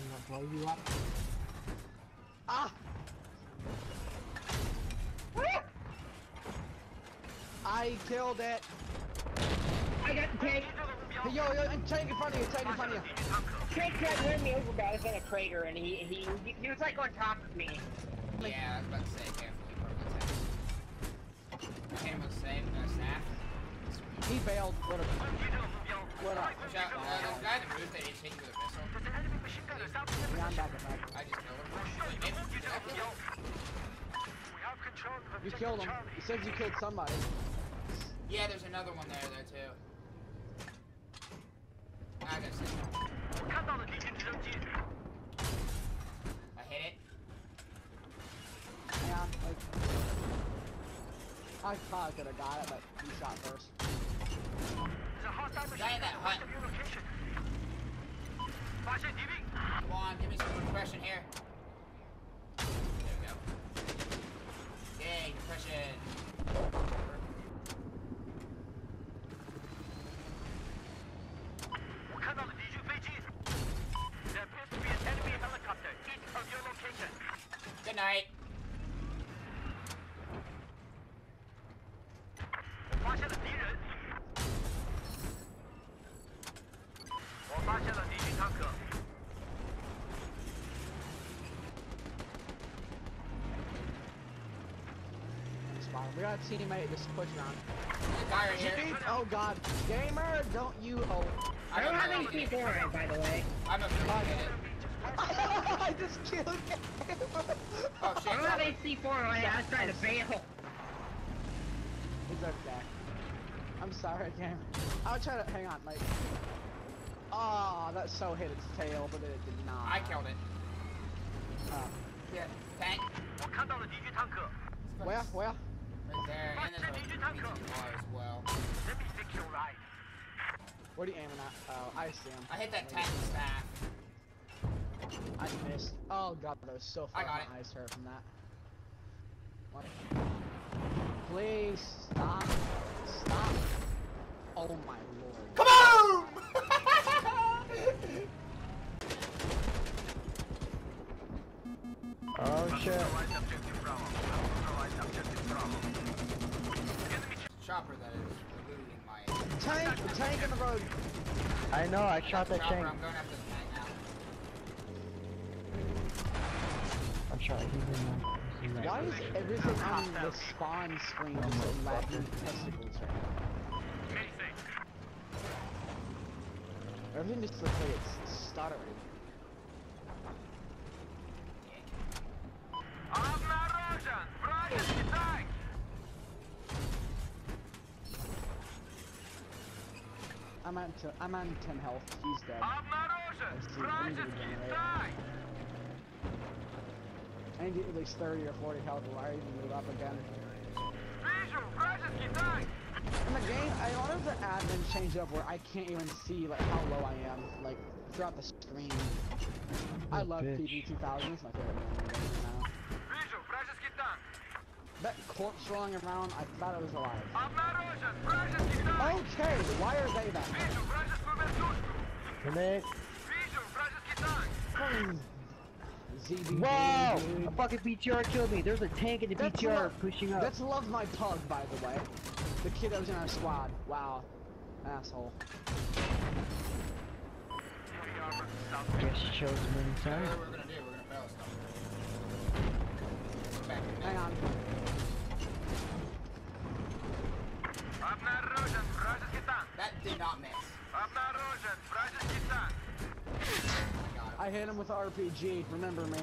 I'm gonna blow you up. Ah! I killed it. I got the tank. Hey, yo, yo, tank in front of you, tank in front of you. Tank tried to run me over, but I was in a crater, and he he he, he was like on top of me. Yeah, I was about to say, carefully, purple tank. Hit him with a save, uh, snap. He bailed. What a. Uh, there's a guy in the roof that just hit you with a missile. Yeah, I'm back, I'm back. I just killed him. Wait, maybe did I kill him? You killed him. He says you killed somebody. Yeah, there's another one there, though, too. I got six. I hit it. Yeah, like. I probably could have got it, but you shot first. In that hut. Come on, give me some depression here. We got a teammate just push around. There's a guy right here. Oh god. Gamer, don't you oh. I don't have any ability to C4 hit by the way. I'm a ability to hit it. I just killed him. Oh shit, I don't have any C4 on it. I was trying to bail. It's okay. I'm sorry, gamer. I'll try to hang on, Mike. Oh, that so hit its tail, but it did not. I killed it. Oh. Yeah, tank. Where? Where? Right there, and there's a as well. What are you aiming at? Oh, I see him. I hit that tank stack. I missed. Oh god, that was so I far. got My it. eyes hurt from that. What? Please stop. Stop. Oh my lord. Kaboom! Oh shit. Oh, Chopper that is eluding my Tank! Tank in the road! I know, I shot that chopper. tank. I'm going after the tank now. I'm shot. He's in there. He's in there. Why is everything on the spawn screen oh just lagging testicles right now? Everything just looks like it's stuttering. I'm on, t I'm on 10 health. He's dead. I need to regenerate. I need to get at least 30 or 40 health before I even move up again. In the game, I wanted the admin change up where I can't even see like how low I am, like throughout the screen. I love bitch. PP-2000. It's my favorite game in the game now. That corpse rolling around, I thought it was alive. Okay, why are they that? Grenade. Fucking ZB. Whoa! A fucking BTR killed me. There's a tank in the That's BTR pushing up. That's love my pug, by the way. The kid that was in our squad. Wow, asshole. Guess she chose him What inside. we're gonna do, we're gonna fail stuff. Back in Hang on. That did not miss. I. I hit him with RPG. Remember me.